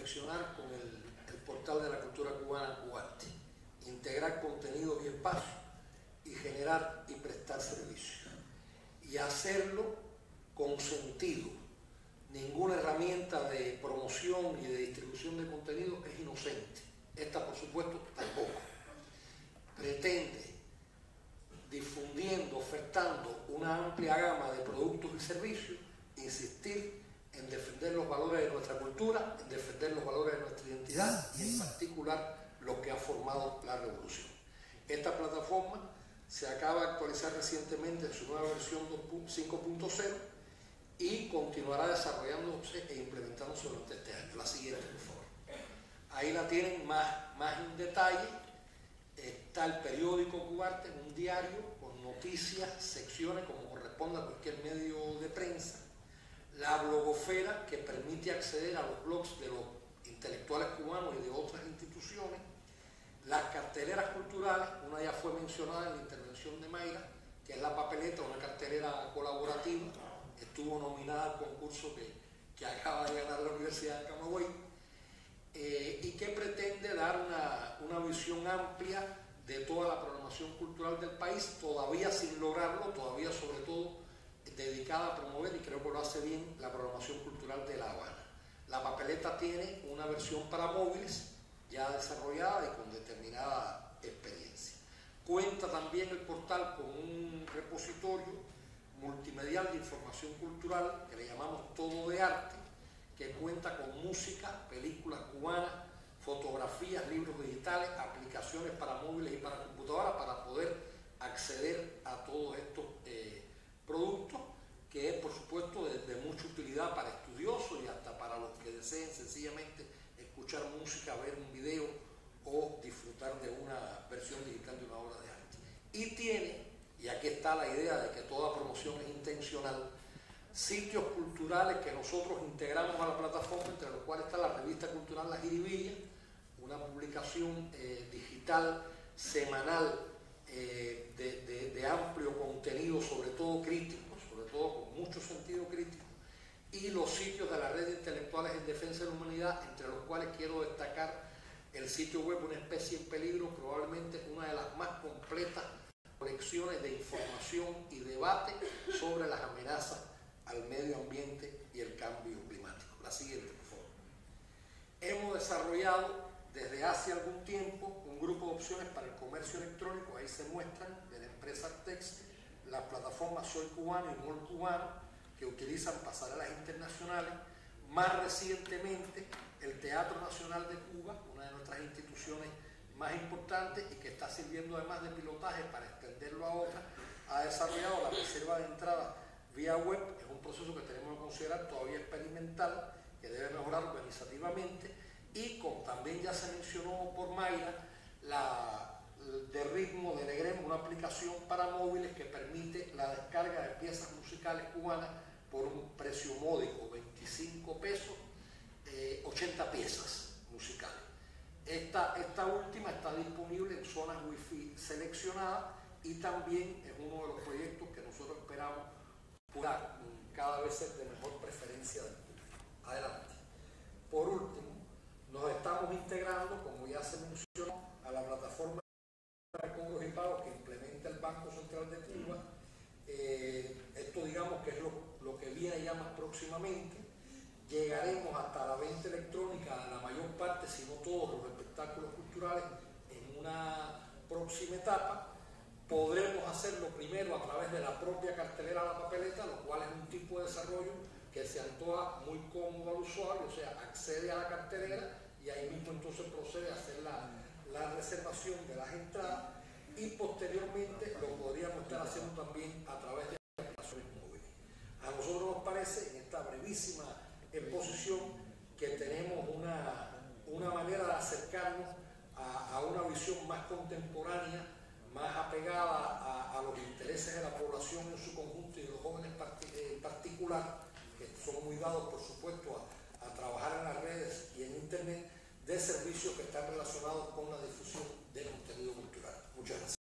con el, portal de la cultura cubana Cuarte, integrar contenido y espacio y generar y prestar servicios. Y hacerlo con sentido. Ninguna herramienta de promoción y de distribución de contenido es inocente. Esta, por supuesto, tampoco. Pretende, difundiendo, ofertando una amplia gama de productos y servicios, insistir en defender los valores de nuestra cultura, en defender los valores de nuestra identidad y en particular lo que ha formado la revolución. Esta plataforma se acaba de actualizar recientemente en su nueva versión 5.0 y continuará desarrollándose e implementándose durante este año. La siguiente, por favor. Ahí la tienen más, más en detalle. Está el periódico Cubarte, un diario con noticias, secciones, como corresponde a cualquier medio de prensa. La blogosfera, que permite acceder a los blogs de los intelectuales cubanos y de otras instituciones las carteleras culturales, una ya fue mencionada en la intervención de Mayra, que es la papeleta, una cartelera colaborativa, estuvo nominada al concurso que, acaba de ganar la Universidad de Camagüey, eh, y que pretende dar una, una visión amplia de toda la programación cultural del país, todavía sin lograrlo, todavía sobre todo dedicada a promover, y creo que lo hace bien, la programación cultural de La Habana. La papeleta tiene una versión para móviles, ya desarrollada y con determinada experiencia. Cuenta también el portal con un repositorio multimedial de información cultural que le llamamos Todo de Arte, que cuenta con música, películas cubanas, fotografías, libros digitales, aplicaciones para móviles y para computadoras para poder acceder a todos estos eh, productos, que es por supuesto de, de para estudiosos y hasta para los que deseen sencillamente escuchar música, ver un video o disfrutar de una versión digital de una obra de arte. Y tiene, y aquí está la idea de que toda promoción es intencional, sitios culturales que nosotros integramos a la plataforma, entre los cuales está la revista cultural La Jiribilla, una publicación eh, digital semanal eh, de amplio contenido, sobre todo crítico, sobre todo con mucho sentido crítico, y los sitios de la red de intelectuales en defensa de la humanidad, entre los cuales quiero destacar el sitio web Una especie en peligro, probablemente una de las más completas colecciones de información y debate sobre las amenazas al medio ambiente y el cambio climático. La siguiente, por favor. Hemos desarrollado desde hace algún tiempo un grupo de opciones para el comercio electrónico, ahí se muestran de la empresa Artex, las plataformas Soy Cubano y Mol Cubano, que utilizan pasarelas internacionales. Más recientemente, el Teatro Nacional de Cuba, una de nuestras instituciones más importantes y que está sirviendo además de pilotaje para extenderlo a otras, ha desarrollado la reserva de entrada vía web. Es un proceso que tenemos que considerar todavía experimental, que debe mejorar organizativamente. Y como también ya se mencionó por Mayra, la de ritmo de Negremo, una aplicación para móviles que permite la descarga de piezas musicales cubanas por un precio módico, 25 pesos, 80 eh, piezas musicales. Esta, esta última está disponible en zonas wifi seleccionadas y también es uno de los proyectos que nosotros esperamos pueda cada vez ser de mejor preferencia del público. Adelante. Por último, nos estamos integrando, como ya se mencionó, a la plataforma de cobros y pagos que implementa el Banco Central de Cuba. Eh, esto digamos que es lo que ya más próximamente, llegaremos hasta la venta electrónica a la mayor parte, si no todos los espectáculos culturales en una próxima etapa. Podremos hacerlo primero a través de la propia cartelera La Papeleta, lo cual es un tipo de desarrollo que se antoja muy cómodo al usuario, o sea, accede a la cartelera y ahí mismo entonces procede a hacer la, la reservación de las entradas y posteriormente lo podríamos estar haciendo también a través de a nosotros nos en esta brevísima exposición, que tenemos una, una manera de acercarnos a, una visión más contemporánea, más apegada a, los intereses de la población en su conjunto y de los jóvenes en particular, que son muy dados, por supuesto, a, a trabajar en las redes y en Internet, de servicios que están relacionados con la difusión de contenido cultural. Muchas gracias.